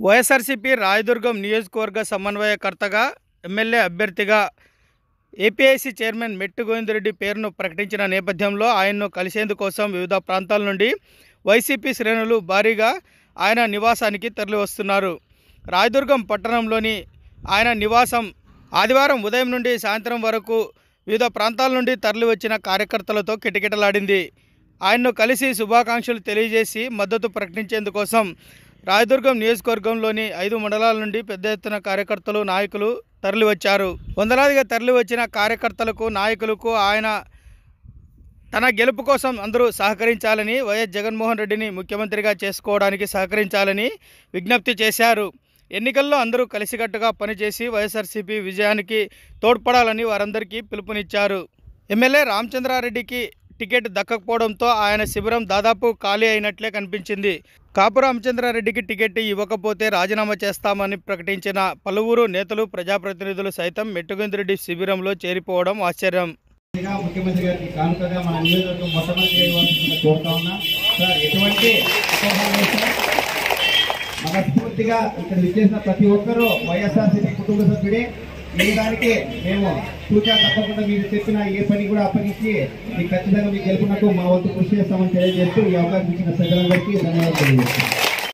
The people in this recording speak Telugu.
వైఎస్ఆర్సీపీ రాయదుర్గం నియోజకవర్గ సమన్వయకర్తగా ఎమ్మెల్యే అభ్యర్థిగా ఏపీఐసీ చైర్మన్ మెట్టు గోవిందరెడ్డి పేరును ప్రకటించిన నేపథ్యంలో ఆయన్ను కలిసేందుకోసం వివిధ ప్రాంతాల నుండి వైసీపీ శ్రేణులు భారీగా ఆయన నివాసానికి తరలివస్తున్నారు. రాయదుర్గం పట్టణంలోని ఆయన నివాసం ఆదివారం ఉదయం నుండి సాయంత్రం వరకు వివిధ ప్రాంతాల నుండి తరలివచ్చిన కార్యకర్తలతో కిటకిటలాడింది. ఆయన్ను కలిసి శుభాకాంక్షలు తెలియజేసి మద్దతు ప్రకటించేందుకోసం రాయదుర్గం నియోజకవర్గంలోని ఐదు మండలాల నుండి పెద్ద ఎత్తున కార్యకర్తలు నాయకులు తరలివచ్చారు. వందలాదిగా తరలివచ్చిన కార్యకర్తలకు నాయకులకు ఆయన తన గెలుపు కోసం అందరూ సహకరించాలని వైఎస్ జగన్మోహన్ రెడ్డిని ముఖ్యమంత్రిగా చేసుకోవడానికి సహకరించాలని విజ్ఞప్తి చేశారు. ఎన్నికల్లో అందరూ కలిసికట్టుగా పనిచేసి వైఎస్ఆర్సీపీ విజయానికి తోడ్పడాలని వారందరికీ పిలుపునిచ్చారు. ఎమ్మెల్యే రామచంద్రారెడ్డికి టికెట్ దక్కకపోవడంతో ఆయన శిబిరం దాదాపు ఖాళీ అయినట్లే కనిపించింది. కాపు రామచంద్రారెడ్డికి టికెట్ ఇవ్వకపోతే రాజీనామా చేస్తామని ప్రకటించిన పలువురు నేతలు ప్రజాప్రతినిధులు సైతం మెట్టుగొందిరెడ్డి శిబిరంలో చేరిపోవడం ఆశ్చర్యం. ముఖ్యమంత్రి గారికి కానుకగా మన నియోజకవర్గం మొట్టమొదటిగా కోరుతా ఉన్నా. సార్ ఎటువంటి మనస్ఫూర్తిగా ఇక్కడ విచ్చేసిన ప్రతి ఒక్కరూ వైఎస్ఆర్సీపీ కుటుంబ సభ్యుడే ఈ దానికి మేము సూచన తప్పకుండా మీరు చెప్పిన ఏ పని కూడా అప్పగించి మీకు ఖచ్చితంగా మీకు గెలుపునకు మా వంతు కృషి చేస్తామని తెలియజేస్తూ ఈ అవకాశం ఇచ్చిన ప్రజలందరికీ ధన్యవాదాలు తెలియజేస్తాం